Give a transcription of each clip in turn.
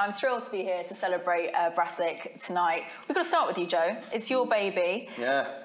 I'm thrilled to be here to celebrate uh, Brassic tonight. We've got to start with you, Joe. It's your baby. Yeah.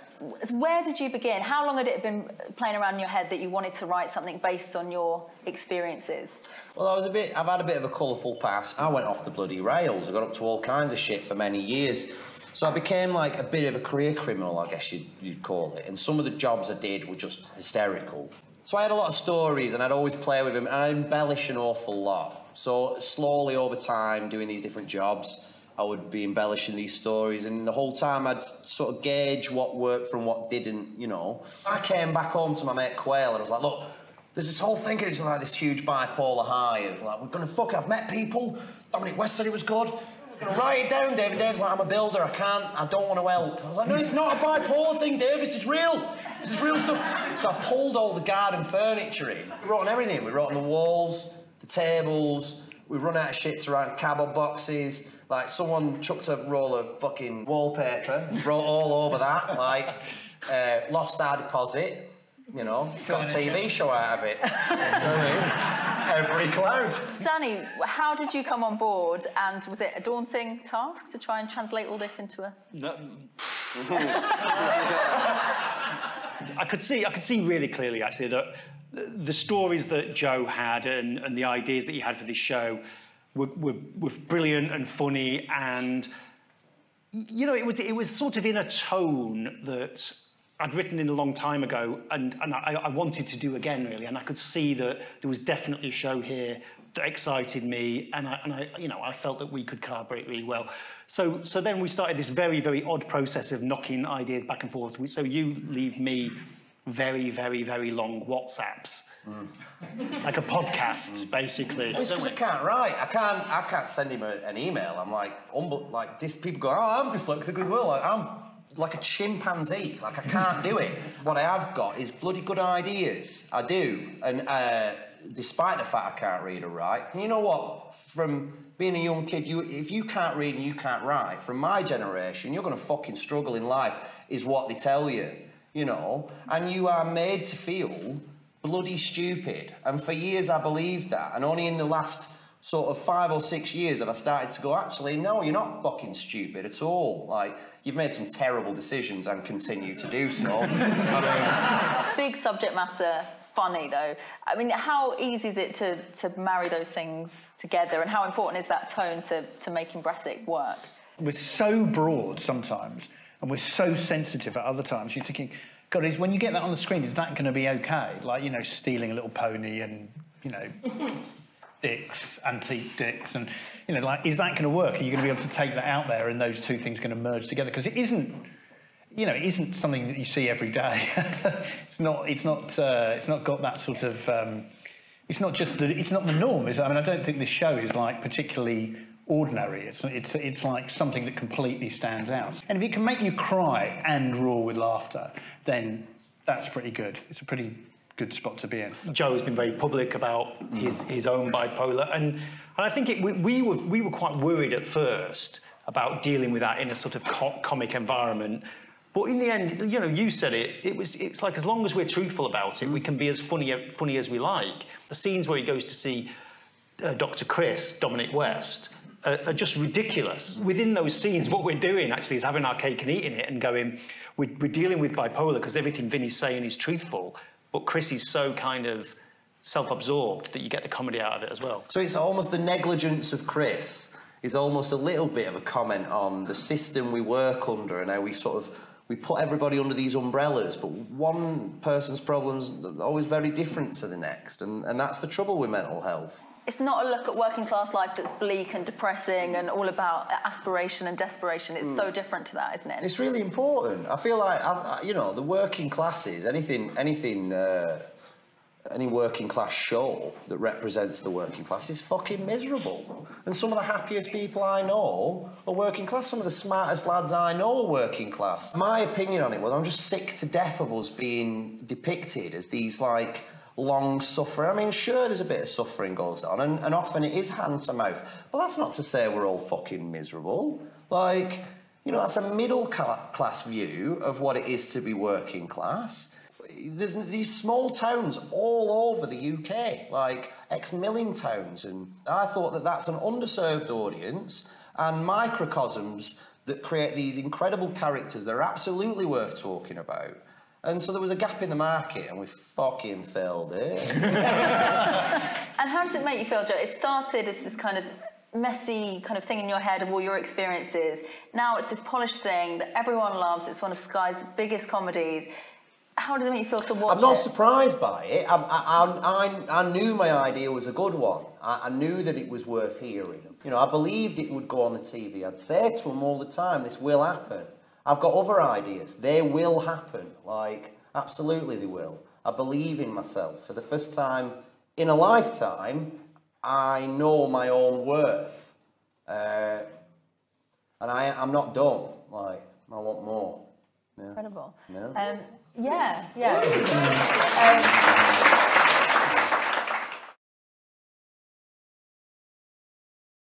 Where did you begin? How long had it been playing around in your head that you wanted to write something based on your experiences? Well, I was a bit. I've had a bit of a colourful past. I went off the bloody rails. I got up to all kinds of shit for many years. So I became like a bit of a career criminal, I guess you'd, you'd call it. And some of the jobs I did were just hysterical. So I had a lot of stories, and I'd always play with them, and I embellish an awful lot. So slowly over time, doing these different jobs, I would be embellishing these stories, and the whole time I'd sort of gauge what worked from what didn't, you know. I came back home to my mate Quayle, and I was like, look, there's this whole thing, it's like this huge bipolar high of like, we're gonna fuck it, I've met people, Dominic West said he was good, I'm gonna write it down, Dave. Dave's like, I'm a builder, I can't, I don't wanna help. I was like, no, it's not a bipolar thing, Dave, this is real. This is real stuff. So I pulled all the garden furniture in. We wrote on everything. We wrote on the walls, the tables, we run out of shit to write cardboard boxes. Like someone chucked a roll of fucking wallpaper, wrote all over that. Like uh, lost our deposit. You know, got a TV show out of it. Every cloud. Danny, how did you come on board? And was it a daunting task to try and translate all this into a? No. I could see, I could see really clearly actually that the stories that Joe had and, and the ideas that he had for this show were, were, were brilliant and funny and you know it was it was sort of in a tone that I'd written in a long time ago and, and I, I wanted to do again really. And I could see that there was definitely a show here that excited me and I, and I you know I felt that we could collaborate really well so so then we started this very very odd process of knocking ideas back and forth so you leave me very, very, very long WhatsApps. Mm. like a podcast, basically. It's because I can't write. I can't. I can't send him a, an email. I'm like, um, like this. People go, "Oh, I'm dyslexic as well." Like, I'm like a chimpanzee. Like I can't do it. What I have got is bloody good ideas. I do, and uh, despite the fact I can't read or write, and you know what? From being a young kid, you if you can't read and you can't write, from my generation, you're going to fucking struggle in life. Is what they tell you you know, and you are made to feel bloody stupid. And for years I believed that, and only in the last sort of five or six years have I started to go, actually, no, you're not fucking stupid at all. Like, you've made some terrible decisions and continue to do so. Big subject matter, funny though. I mean, how easy is it to, to marry those things together, and how important is that tone to, to making Brassic work? We're so broad sometimes and we're so sensitive at other times. You're thinking, God, is when you get that on the screen, is that going to be okay? Like, you know, stealing a little pony and, you know, dicks, antique dicks, and, you know, like, is that going to work? Are you going to be able to take that out there and those two things going to merge together? Because it isn't, you know, it isn't something that you see every day. it's not, it's not, uh, it's not got that sort of, um, it's not just the, it's not the norm. Is I mean, I don't think this show is like particularly ordinary. It's, it's, it's like something that completely stands out. And if it can make you cry and roar with laughter, then that's pretty good. It's a pretty good spot to be in. Joe's been very public about his, his own bipolar, and, and I think it, we, we, were, we were quite worried at first about dealing with that in a sort of co comic environment. But in the end, you know, you said it. It was. It's like as long as we're truthful about it, we can be as funny funny as we like. The scenes where he goes to see uh, Dr. Chris, Dominic West, are, are, just ridiculous. Within those scenes, what we're doing actually is having our cake and eating it and going, we're, we're dealing with bipolar because everything Vinny's saying is truthful, but Chris is so kind of self-absorbed that you get the comedy out of it as well. So it's almost the negligence of Chris is almost a little bit of a comment on the system we work under and how we sort of we put everybody under these umbrellas, but one person's problems are always very different to the next, and, and that's the trouble with mental health it's not a look at working class life that's bleak and depressing and all about aspiration and desperation. It's mm. so different to that, isn't it? It's really important. I feel like, I, you know, the working classes, anything, anything, uh, any working class show that represents the working class is fucking miserable. And some of the happiest people I know are working class. Some of the smartest lads I know are working class. My opinion on it was I'm just sick to death of us being depicted as these like long suffering. I mean, sure, there's a bit of suffering goes on, and, and often it is hand to mouth. But that's not to say we're all fucking miserable. Like, you know, that's a middle class view of what it is to be working class. There's these small towns all over the UK, like ex-milling towns, and I thought that that's an underserved audience and microcosms that create these incredible characters that are absolutely worth talking about. And so there was a gap in the market, and we fucking filled it. And how does it make you feel, Joe? It started as this kind of messy kind of thing in your head of all your experiences. Now it's this polished thing that everyone loves. It's one of Sky's biggest comedies. How does it make you feel to watch I'm not it? surprised by it. I, I, I, I knew my idea was a good one. I, I knew that it was worth hearing. You know, I believed it would go on the TV. I'd say to them all the time, this will happen. I've got other ideas. They will happen. Like, absolutely they will. I believe in myself. For the first time in a lifetime, I know my own worth. Uh, and I, I'm not done. Like, I want more. Yeah. Incredible. Yeah. Um, yeah, yeah. Um,